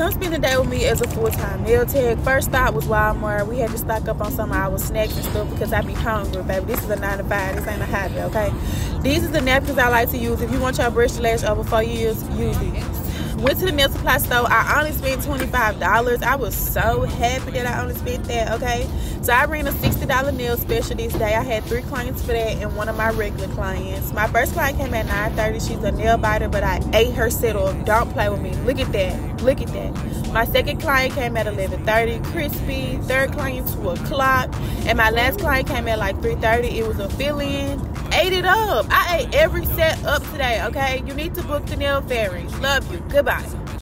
come spend the day with me as a full-time nail tech. First stop was Walmart. We had to stock up on some of our snacks and stuff because I be hungry, baby. This is a 9 to 5. This ain't a hobby, okay? These are the napkins I like to use. If you want your brush to last over four years, use these went to the nail supply store i only spent 25 dollars. I was so happy that i only spent that okay? So i ran a 60 dollar nail special this day. I had three clients for that and one of my regular clients. My first client came at 9 30 she's a nail biter but i ate her settle. Don't play with me. Look at that. Look at that. My second client came at 11 30 crispy. Third client 2 o'clock. And my last client came at like 3 30 it was a fill-in. Ate it up. I ate every set up today, okay? You need to book the nail fairies. Love you. Goodbye.